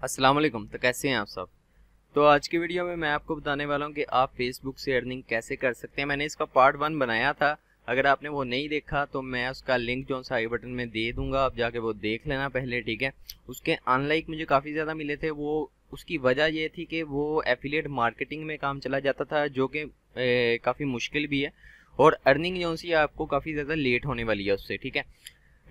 अस्सलाम वालेकुम तो कैसे हैं आप सब? तो आज की वीडियो में मैं आपको बताने वाला हूँ कि आप फेसबुक से अर्निंग कैसे कर सकते हैं। मैंने इसका पार्ट वन बनाया था, अगर आपने वो नहीं देखा तो मैं उसका लिंक जो आई बटन में दे दूँगा, आप जाके वो देख लेना पहले, ठीक है? उसके अनलाइक मुझे काफ़ी ज़्यादा मिले थे, वो उसकी वजह ये थी कि वो एफिलिएट मार्केटिंग में काम चला जाता था, जो कि काफ़ी मुश्किल भी है, और अर्निंग जो सी आपको काफ़ी ज़्यादा लेट होने वाली है उससे, ठीक है?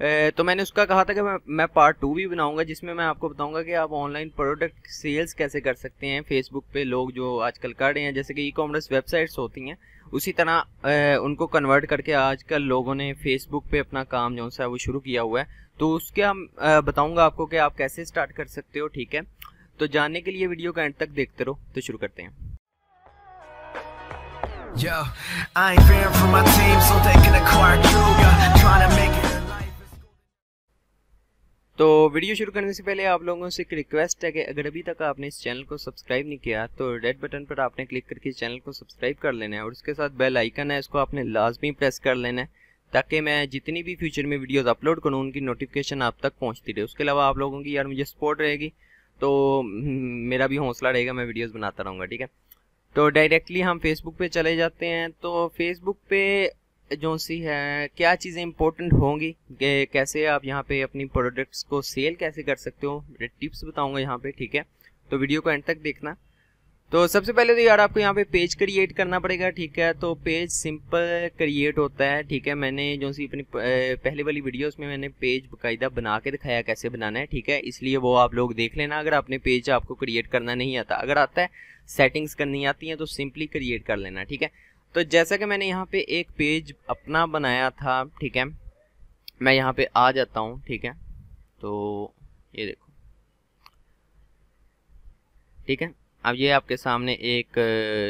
तो मैंने उसका कहा था कि मैं मैं पार्ट टू भी बनाऊँगा जिसमें मैं आपको बताऊँगा कि आप ऑनलाइन प्रोडक्ट सेल्स कैसे कर सकते हैं फेसबुक पे लोग जो आजकल कर रहे हैं जैसे कि ई कॉमर्स वेबसाइट्स होती हैं उसी तरह उनको कन्वर्ट करके आजकल लोगों ने फेसबुक पे अपना काम जो सा वो शुरू किया हुआ है तो उसके हम बताऊँगा आपको कि आप कैसे स्टार्ट कर सकते हो ठीक है तो जानने के लिए वीडियो का एंड तक देखते रहो तो शुरू करते हैं Yo, I ain't fearing for my team, so they can acquire. Yeah, trying to make. तो वीडियो शुरू करने से पहले आप लोगों से एक रिक्वेस्ट है कि अगर अभी तक आपने इस चैनल को सब्सक्राइब नहीं किया तो रेड बटन पर आपने क्लिक करके इस चैनल को सब्सक्राइब कर लेना है और उसके साथ बेल आइकन है इसको आपने लाजमी प्रेस कर लेना है ताकि मैं जितनी भी फ्यूचर में वीडियोस अपलोड करूँ उनकी नोटिफिकेशन आप तक पहुँचती रहे। उसके अलावा आप लोगों की यार मुझे सपोर्ट रहेगी तो हम्म, मेरा भी हौसला रहेगा मैं वीडियोज़ बनाता रहूँगा ठीक है? तो डायरेक्टली हम फेसबुक पे चले जाते हैं तो फेसबुक पे जो सी है, क्या चीज़ें इंपॉर्टेंट होंगी? कैसे आप यहाँ पे अपनी प्रोडक्ट्स को सेल कैसे कर सकते हो? टिप्स बताऊँगा यहाँ पे, ठीक है? तो वीडियो को एंड तक देखना। तो सबसे पहले तो यार आपको यहाँ पे पेज क्रिएट करना पड़ेगा, ठीक है? तो पेज सिंपल क्रिएट होता है, ठीक है? मैंने जो सी अपनी पहले वाली वीडियोस में मैंने पेज बाकायदा बना के दिखाया कैसे बनाना है, ठीक है? इसलिए वो आप लोग देख लेना, अगर आपने पेज आपको क्रिएट करना नहीं आता। अगर आता है सेटिंग्स करनी आती है तो सिंपली क्रिएट कर लेना, ठीक है? तो जैसा कि मैंने यहाँ पे एक पेज अपना बनाया था, ठीक है? मैं यहाँ पे आ जाता हूँ, ठीक है? तो ये देखो। ठीक है? अब ये आपके सामने एक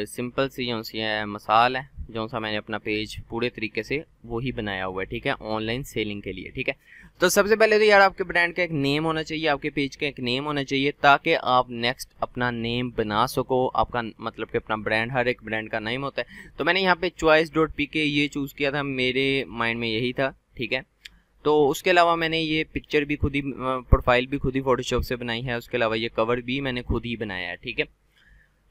सिंपल सी जो सी है, मसाल है। जो सा मैंने अपना पेज पूरे तरीके से वो ही बनाया हुआ है, ठीक है? ऑनलाइन सेलिंग के लिए, ठीक है? तो सबसे पहले तो यार आपके ब्रांड का एक नेम होना चाहिए, आपके पेज का एक नेम होना चाहिए, ताकि आप नेक्स्ट अपना नेम बना सको, आपका मतलब कि अपना ब्रांड हर एक ब्रांड का नेम होता है। तो मैंने यहाँ पे चॉइस डॉट पी के ये चूज़ किया था, मेरे माइंड में यही था, ठीक है? तो उसके अलावा मैंने ये पिक्चर भी खुद ही प्रोफ़ाइल भी खुद ही फोटोशॉप से बनाई है, उसके अलावा ये कवर भी मैंने खुद ही बनाया है, ठीक है?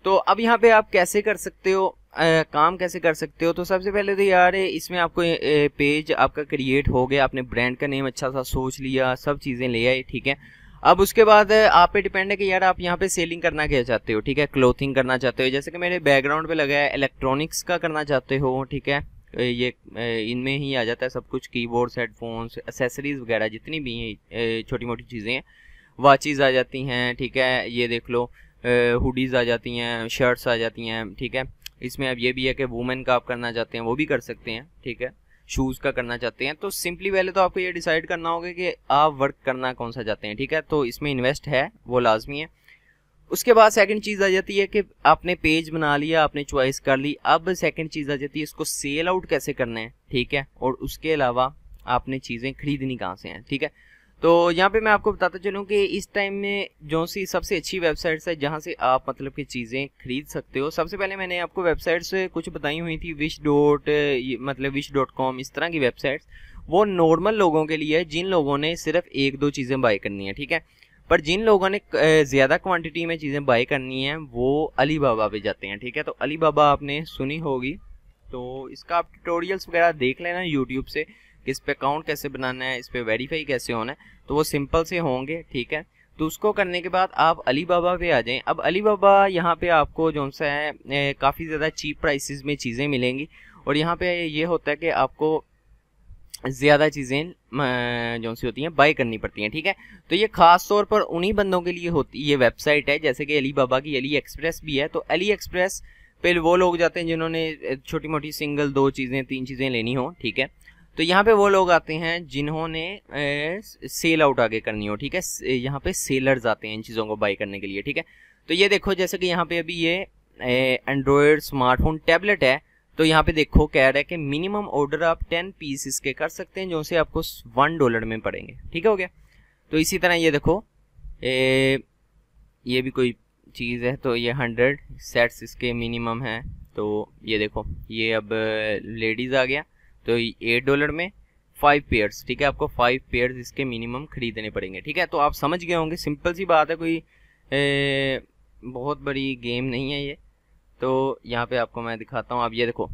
तो अब यहाँ पे आप कैसे कर सकते हो आ, काम कैसे कर सकते हो? तो सबसे पहले तो यार इसमें आपको ए, पेज आपका क्रिएट हो गया आपने ब्रांड का नेम अच्छा सा सोच लिया सब चीज़ें ले आए ठीक है? अब उसके बाद आप पे डिपेंड है कि यार आप यहाँ पे सेलिंग करना क्या चाहते हो ठीक है? क्लोथिंग करना चाहते हो जैसे कि मेरे बैकग्राउंड पे लगा है इलेक्ट्रॉनिक्स का करना चाहते हो ठीक है? ये इनमें ही आ जाता है सब कुछ कीबोर्ड्स हेडफोन्स एसेसरीज वगैरह जितनी भी हैं छोटी मोटी चीज़ें हैं वाचीज़ आ जाती हैं ठीक है? ये देख लो। हुडीज़ आ जाती हैं शर्ट्स आ जाती हैं, ठीक है? इसमें अब ये भी है कि वुमेन का आप करना चाहते हैं, वो भी कर सकते हैं, ठीक है? शूज़ का करना चाहते हैं तो सिंपली पहले तो आपको ये डिसाइड करना होगा कि आप वर्क करना कौन सा चाहते हैं, ठीक है? तो इसमें इन्वेस्ट है, वो लाजमी है। उसके बाद सेकंड चीज़ आ जाती है कि आपने पेज बना लिया, आपने चॉइस कर ली, अब सेकंड चीज़ आ जाती है इसको सेल आउट कैसे करना है, ठीक है? और उसके अलावा आपने चीज़ें खरीदनी कहाँ से हैं, ठीक है? तो यहाँ पे मैं आपको बताता चलूँ कि इस टाइम में जो सी सबसे अच्छी वेबसाइट्स है, जहाँ से आप मतलब कि चीज़ें खरीद सकते हो। सबसे पहले मैंने आपको वेबसाइट्स कुछ बताई हुई थी विश डॉट मतलब विश डॉट कॉम इस तरह की वेबसाइट्स वो नॉर्मल लोगों के लिए है, जिन लोगों ने सिर्फ़ एक दो चीज़ें बाई करनी है, ठीक है? पर जिन लोगों ने ज़्यादा क्वांटिटी में चीज़ें बाई करनी है, वो अली बाबा पे जाते हैं, ठीक है? तो अली बाबा आपने सुनी होगी। तो इसका आप ट्यूटोरियल्स वगैरह देख लेना यूट्यूब से। इस पर अकाउंट कैसे बनाना है, इस पर वेरीफाई कैसे होना है तो वो सिंपल से होंगे, ठीक है? तो उसको करने के बाद आप अली बाबा पे आ जाएँ। अब अली बाबा यहाँ पे आपको जो सा है काफ़ी ज़्यादा चीप प्राइसेस में चीज़ें मिलेंगी। और यहाँ पे ये होता है कि आपको ज़्यादा चीज़ें जो सी होती हैं बाई करनी पड़ती हैं, ठीक है? तो ये ख़ास तौर पर उन्हीं बंदों के लिए होती, ये वेबसाइट है, जैसे कि अली बाबा की अली एक्सप्रेस भी है। तो अली एक्सप्रेस पे वो लोग जाते हैं जिन्होंने छोटी मोटी सिंगल दो चीज़ें, तीन चीज़ें लेनी हो, ठीक है? तो यहाँ पे वो लोग आते हैं जिन्होंने सेल आउट आगे करनी हो ठीक है? यहाँ पे सेलर्स आते हैं इन चीज़ों को बाई करने के लिए ठीक है? तो ये देखो जैसे कि यहाँ पे अभी ये एंड्रॉयड स्मार्टफ़ोन टैबलेट है तो यहाँ पे देखो कह रहा है कि मिनिमम ऑर्डर आप टेन पीस इसके कर सकते हैं जो से आपको वन डॉलर में पड़ेंगे ठीक है हो गया? तो इसी तरह ये देखो ए, ये भी कोई चीज़ है तो ये हंड्रेड सेट्स इसके मिनिमम है तो ये देखो ये अब लेडीज़ आ गया। तो एट डॉलर में फाइव पेयर्स ठीक है? आपको फाइव पेयर्स इसके मिनिमम खरीदने पड़ेंगे ठीक है? तो आप समझ गए होंगे सिंपल सी बात है कोई ए, बहुत बड़ी गेम नहीं है ये। तो यहाँ पे आपको मैं दिखाता हूँ अब ये देखो।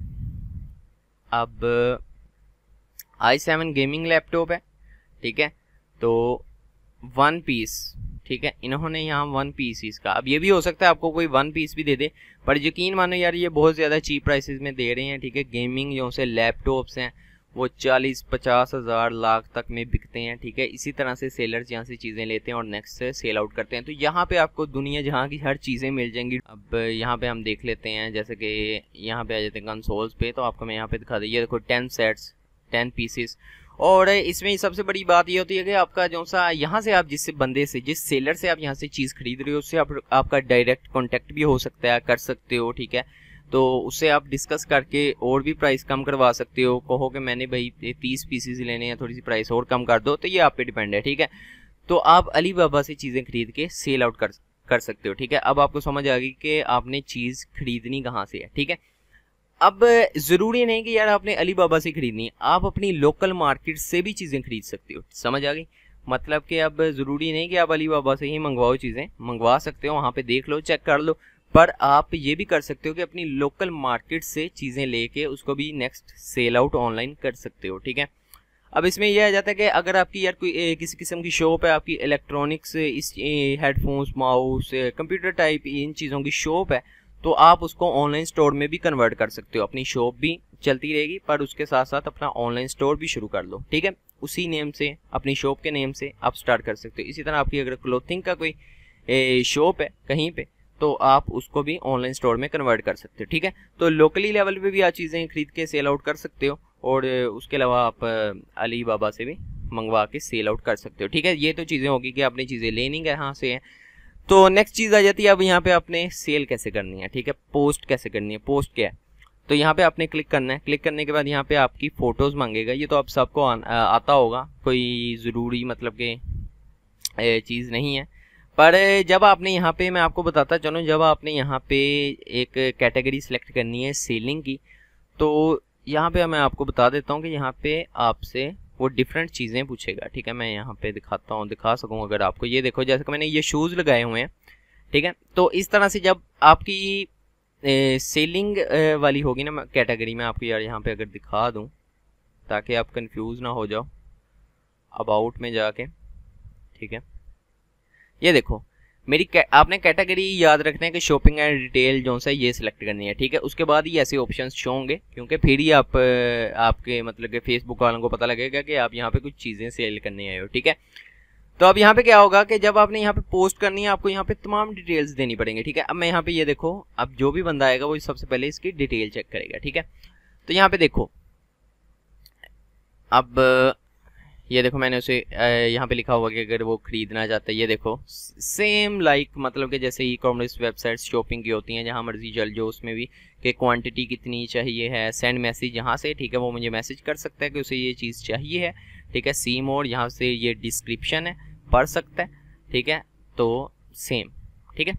अब आई सेवन गेमिंग लैपटॉप है ठीक है? तो वन पीस ठीक है? इन्होंने यहाँ वन पीस इसका अब ये भी हो सकता है आपको कोई वन पीस भी दे दे, पर यकीन मानो यार ये बहुत ज़्यादा चीप प्राइसेस में दे रहे हैं, ठीक है? गेमिंग जो से लैपटॉप्स हैं, वो चालीस, पचास हज़ार लाख तक में बिकते हैं, ठीक है? इसी तरह से सेलर्स यहाँ से चीज़ें लेते हैं और नेक्स्ट से सेल आउट करते हैं। तो यहाँ पे आपको दुनिया जहाँ की हर चीज़ें मिल जाएँगी। अब यहाँ पे हम देख लेते हैं, जैसे कि यहाँ पे आ जाते हैं कंसोल्स पे तो आपको मैं यहाँ पे दिखा दी। ये देखो टेन सेट्स टेन पीसीस और इसमें सबसे बड़ी बात ये होती है कि आपका जो सा यहाँ से आप जिस बंदे से जिस सेलर से आप यहाँ से चीज़ खरीद रहे हो उससे आप, आपका डायरेक्ट कॉन्टेक्ट भी हो सकता है कर सकते हो ठीक है? तो उससे आप डिस्कस करके और भी प्राइस कम करवा सकते हो। कहो कि मैंने भाई तीस पीसीज लेने हैं थोड़ी सी प्राइस और कम कर दो तो ये आप पे डिपेंड है ठीक है? तो आप अली बाबा से चीज़ें खरीद के सेल आउट कर कर सकते हो ठीक है? अब आपको समझ आ गई कि आपने चीज़ खरीदनी कहाँ से है ठीक है? अब ज़रूरी नहीं कि यार आपने अली बाबा से खरीदनी आप अपनी लोकल मार्केट से भी चीज़ें खरीद सकते हो। समझ आ गई? मतलब कि अब ज़रूरी नहीं कि आप अली बाबा से ही मंगवाओ चीज़ें। मंगवा सकते हो, वहाँ पे देख लो चेक कर लो। पर आप ये भी कर सकते हो कि अपनी लोकल मार्केट से चीज़ें लेके उसको भी नेक्स्ट सेल आउट ऑनलाइन कर सकते हो, ठीक है? अब इसमें यह आ जाता है कि अगर आपकी यार कोई किसी किस्म की शॉप है, आपकी इलेक्ट्रॉनिक्स इस हेडफोन्स माउस कंप्यूटर टाइप इन चीज़ों की शॉप है तो आप उसको ऑनलाइन स्टोर में भी कन्वर्ट कर सकते हो। अपनी शॉप भी चलती रहेगी, पर उसके साथ साथ अपना ऑनलाइन स्टोर भी शुरू कर लो, ठीक है? उसी नेम से, अपनी शॉप के नेम से आप स्टार्ट कर सकते हो। इसी तरह आपकी अगर क्लोथिंग का कोई शॉप है कहीं पे तो आप उसको भी ऑनलाइन स्टोर में कन्वर्ट कर सकते हो, ठीक है? तो लोकली लेवल पे भी आप चीज़ें खरीद के सेल आउट कर सकते हो, और उसके अलावा आप अली बाबा से भी मंगवा के सेल आउट कर सकते हो, ठीक है? ये तो चीज़ें होगी कि आपने चीज़ें लेनी कहाँ से हैं तो नेक्स्ट चीज़ आ जाती है, अब यहाँ पे आपने सेल कैसे करनी है, ठीक है? पोस्ट कैसे करनी है? पोस्ट क्या है? तो यहाँ पे आपने क्लिक करना है। क्लिक करने के बाद यहाँ पे आपकी फ़ोटोज़ मांगेगा। ये तो आप सबको आता होगा। कोई ज़रूरी मतलब के चीज़ नहीं है। पर जब आपने यहाँ पे, मैं आपको बताता चलूँ, जब आपने यहाँ पे एक कैटेगरी सेलेक्ट करनी है सेलिंग की तो यहाँ पे मैं आपको बता देता हूँ कि यहाँ पे आपसे वो डिफरेंट चीज़ें पूछेगा ठीक है? मैं यहाँ पे दिखाता हूँ दिखा सकूँ अगर आपको। ये देखो जैसे कि मैंने ये शूज़ लगाए हुए हैं ठीक है? तो इस तरह से जब आपकी ए, सेलिंग वाली होगी ना कैटेगरी में आपको यार यहाँ पे अगर दिखा दूँ ताकि आप कंफ्यूज ना हो जाओ अबाउट में जाके ठीक है? ये देखो मेरी आपने कैटेगरी याद रखना है कि शॉपिंग एंड रिटेल जो सा ये सिलेक्ट करनी है, ठीक है? उसके बाद ही ऐसे ऑप्शन शो होंगे, क्योंकि फिर ही आप, आपके मतलब कि फेसबुक वालों को पता लगेगा कि आप यहाँ पे कुछ चीज़ें सेल करने आए हो, ठीक है? तो अब यहाँ पे क्या होगा कि जब आपने यहाँ पे पोस्ट करनी है, आपको यहाँ पे तमाम डिटेल्स देनी पड़ेंगे, ठीक है? अब मैं यहाँ पे ये यह देखो, अब जो भी बंदा आएगा, वो सबसे पहले इसकी डिटेल चेक करेगा, ठीक है? तो यहाँ पे देखो, अब ये देखो मैंने उसे यहाँ पे लिखा हुआ कि अगर वो ख़रीदना चाहता है, ये देखो सेम लाइक मतलब कि जैसे ई कॉमर्स वेबसाइट शॉपिंग की होती हैं, जहाँ मर्ज़ी चल जो उसमें भी कि क्वांटिटी कितनी चाहिए है सेंड मैसेज यहाँ से, ठीक है, वो मुझे मैसेज कर सकता है कि उसे ये चीज़ चाहिए है, ठीक है सी मोड यहाँ से ये डिस्क्रिप्शन है, पढ़ सकता है, ठीक है तो सेम ठीक है?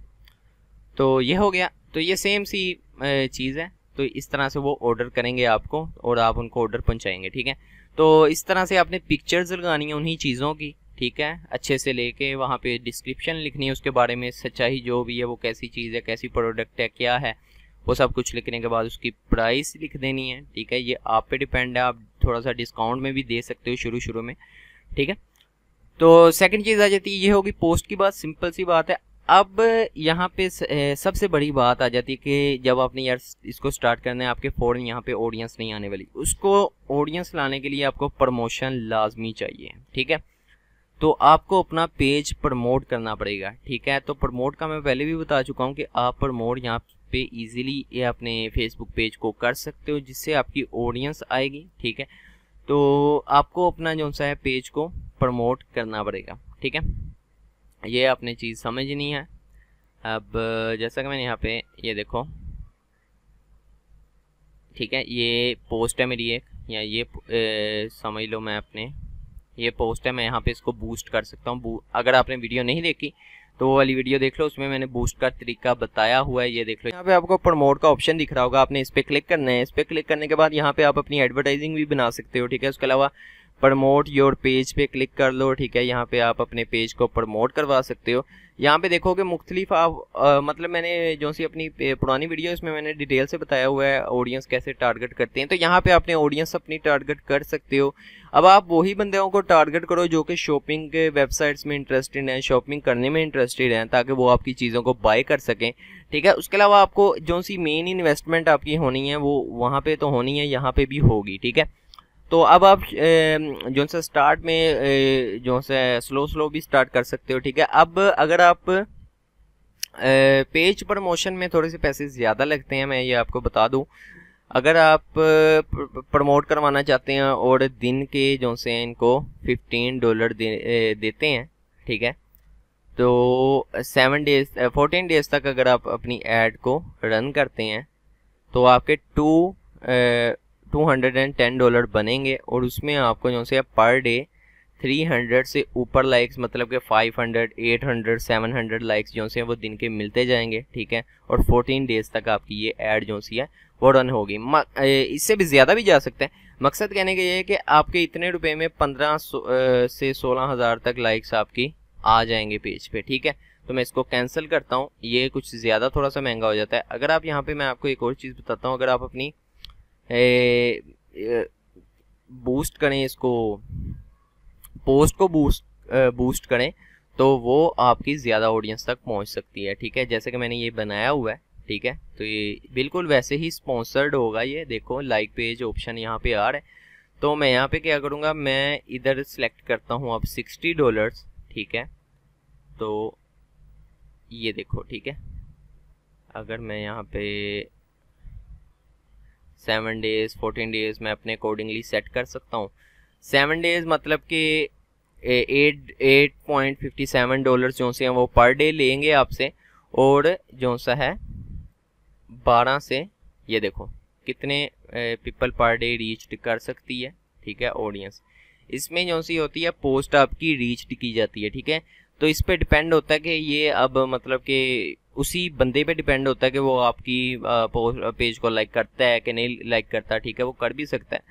तो ये हो गया तो ये सेम सी चीज़ है तो इस तरह से वो ऑर्डर करेंगे आपको और आप उनको ऑर्डर पहुँचाएँगे, ठीक है? तो इस तरह से आपने पिक्चर्स लगानी है उन्हीं चीज़ों की, ठीक है? अच्छे से लेके वहाँ पे डिस्क्रिप्शन लिखनी है, उसके बारे में सच्चाई जो भी है, वो कैसी चीज़ है, कैसी प्रोडक्ट है, क्या है, वो सब कुछ लिखने के बाद उसकी प्राइस लिख देनी है, ठीक है? ये आप पे डिपेंड है, आप थोड़ा सा डिस्काउंट में भी दे सकते हो शुरू शुरू में, ठीक है? तो सेकंड चीज़ आ जाती है, ये होगी पोस्ट की बात सिंपल सी बात है अब यहाँ पे सबसे बड़ी बात आ जाती है कि जब आपने यार इसको स्टार्ट करना है, आपके फ़ौरन यहाँ पे ऑडियंस नहीं आने वाली। उसको ऑडियंस लाने के लिए आपको प्रमोशन लाजमी चाहिए, ठीक है? तो आपको अपना पेज प्रमोट करना पड़ेगा, ठीक है? तो प्रमोट का मैं पहले भी बता चुका हूँ कि आप प्रमोट यहाँ पे इजीली ये अपने फेसबुक पेज को कर सकते हो, जिससे आपकी ऑडियंस आएगी, ठीक है? तो आपको अपना जो सा है पेज को प्रमोट करना पड़ेगा, ठीक है? ये आपने चीज़ समझनी है। अब जैसा कि मैंने यहाँ पे ये देखो। ठीक है ये पोस्ट है मेरी एक या ये ए, समझ लो मैं अपने ये पोस्ट है मैं यहाँ पे इसको बूस्ट कर सकता हूँ। अगर आपने वीडियो नहीं देखी तो वो वाली वीडियो देख लो उसमें मैंने बूस्ट का तरीका बताया हुआ है ये देख लो। यहाँ पे आपको प्रमोट का ऑप्शन दिख रहा होगा आपने इस पर क्लिक करना है। इस पर क्लिक करने के बाद यहाँ पे आप अपनी एडवर्टाइजिंग भी बना सकते हो ठीक है? उसके अलावा प्रमोट योर पेज पे क्लिक कर लो, ठीक है? यहाँ पे आप अपने पेज को प्रमोट करवा सकते हो। यहाँ पे देखोगे मुख्तलिफ़ आप मतलब मैंने जो सी अपनी पुरानी वीडियो इसमें मैंने डिटेल से बताया हुआ है ऑडियंस कैसे टारगेट करते हैं। तो यहाँ पे आपने ऑडियंस अपनी टारगेट कर सकते हो। अब आप वही बंदों को टारगेट करो जो कि शॉपिंग के वेबसाइट्स में इंटरेस्टेड हैं शॉपिंग करने में इंटरेस्टेड हैं, ताकि वो आपकी चीज़ों को बाय कर सकें, ठीक है? उसके अलावा आपको जो सी मेन इन्वेस्टमेंट आपकी होनी है, वो वहाँ पे तो होनी है, यहाँ पे भी होगी, ठीक है? तो अब आप जो सा स्टार्ट में जो से स्लो स्लो भी स्टार्ट कर सकते हो ठीक है? अब अगर आप पेज प्रमोशन में थोड़े से पैसे ज़्यादा लगते हैं मैं ये आपको बता दूँ। अगर आप प्रमोट करवाना चाहते हैं और दिन के जो से इनको 15 डॉलर दे, देते हैं ठीक है? तो सेवन डेज़ फोर्टीन डेज़ तक अगर आप अपनी एड को रन करते हैं तो आपके two two hundred and ten dollar बनेंगे और उसमें आपको जो से पर डे थ्री हंड्रेड से ऊपर लाइक्स मतलब कि five hundred eight hundred seven hundred likes जो से वो दिन के मिलते जाएँगे, ठीक है? और फोर्टीन डेज़ तक आपकी ये एड जो सी है, वो रन होगी। इससे भी ज़्यादा भी जा सकते हैं। मकसद कहने का ये है कि आपके इतने रुपए में पंद्रह से सोलह हज़ार तक लाइक्स आपकी आ जाएँगे पेज पे, ठीक है? तो मैं इसको कैंसिल करता हूँ। ये कुछ ज़्यादा थोड़ा सा महँगा हो जाता है। अगर आप यहाँ पे मैं आपको एक और चीज़ बताता हूँ। अगर आप अपनी बूस्ट करें इसको पोस्ट को बूस्ट बूस्ट करें तो वो आपकी ज़्यादा ऑडियंस तक पहुँच सकती है, ठीक है? जैसे कि मैंने ये बनाया हुआ है, ठीक है? तो ये बिल्कुल वैसे ही स्पॉन्सर्ड होगा ये, देखो लाइक पेज ऑप्शन यहाँ पे आ रहा है। तो मैं यहाँ पे क्या करूँगा, मैं इधर सेलेक्ट करता हूँ अब सिक्सटी डॉलर्स ठीक है? तो ये देखो, ठीक है? अगर मैं यहाँ पे सेवन डेज़, फोर्टीन डेज़ मैं अपने अकॉर्डिंगली सेट कर सकता हूँ। सेवन डेज़ मतलब कि eight eight point fifty seven dollar जो से हैं वो पर डे लेंगे आपसे, और जो सा है, बारह से, ये देखो, कितने पीपल पर डे रीच कर सकती है, ठीक है ऑडियंस इसमें जो सी होती है पोस्ट आपकी रीच की जाती है, ठीक है? तो इस पर डिपेंड होता है कि ये अब मतलब कि उसी बंदे पे डिपेंड होता है कि वो आपकी पेज को लाइक करता है कि नहीं लाइक करता, ठीक है? वो कर भी सकता है,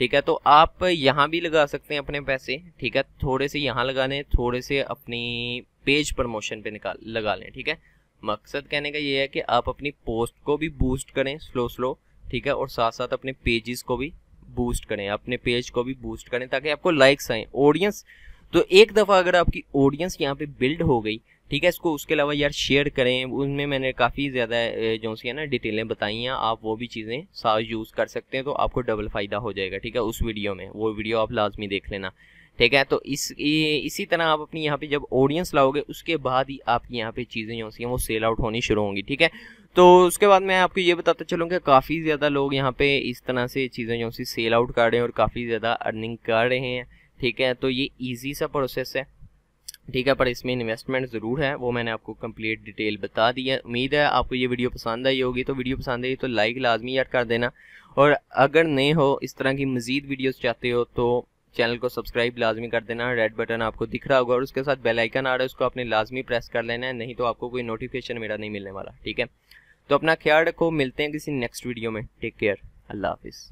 ठीक है? तो आप यहाँ भी लगा सकते हैं अपने पैसे, ठीक है? थोड़े से यहाँ लगा लें, थोड़े से अपनी पेज प्रमोशन पे निकाल, लगा लें, ठीक है? मकसद कहने का ये है कि आप अपनी पोस्ट को भी बूस्ट करें स्लो स्लो ठीक है? और साथ साथ अपने पेजेस को भी बूस्ट करें, अपने पेज को भी बूस्ट करें ताकि आपको लाइक्स आए। ऑडियंस तो एक दफ़ा अगर आपकी ऑडियंस यहाँ पे बिल्ड हो गई, ठीक है, इसको उसके अलावा यार शेयर करें, उनमें मैंने काफ़ी ज़्यादा जो सी है ना डिटेलें बताई हैं, आप वो भी चीज़ें साथ यूज़ कर सकते हैं तो आपको डबल फ़ायदा हो जाएगा, ठीक है, उस वीडियो में, वो वीडियो आप लाजमी देख लेना, ठीक है तो इस इसी तरह आप अपनी यहाँ पे जब ऑडियंस लाओगे, उसके बाद ही आपकी यहाँ पे चीज़ें जो सी हैं, वो सेल आउट होनी शुरू होंगी, ठीक है तो उसके बाद मैं आपको ये बताता चलूँ कि काफ़ी ज़्यादा लोग यहाँ पे इस तरह से चीज़ें जो सी सेल आउट कर रहे हैं और काफ़ी ज़्यादा अर्निंग कर रहे हैं ठीक है तो ये ईजी सा प्रोसेस है। ठीक है, पर इसमें इन्वेस्टमेंट ज़रूर है, वो मैंने आपको कंप्लीट डिटेल बता दी है। उम्मीद है आपको ये वीडियो पसंद आई होगी तो वीडियो पसंद आई तो लाइक लाजमी यार कर देना। और अगर नए हो, इस तरह की मज़ीद वीडियोस चाहते हो तो चैनल को सब्सक्राइब लाजमी कर देना। रेड बटन आपको दिख रहा होगा और उसके साथ बेल आइकन आ रहा है, उसको आपने लाजमी प्रेस कर लेना है, नहीं तो आपको कोई नोटिफिकेशन मेरा नहीं मिलने वाला, ठीक है? तो अपना ख्याल रखो, मिलते हैं किसी नेक्स्ट वीडियो में। टेक केयर अल्लाह हाफिज़।